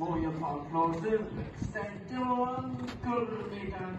mooie van Vlaanderen. Zijn toon, kurmig en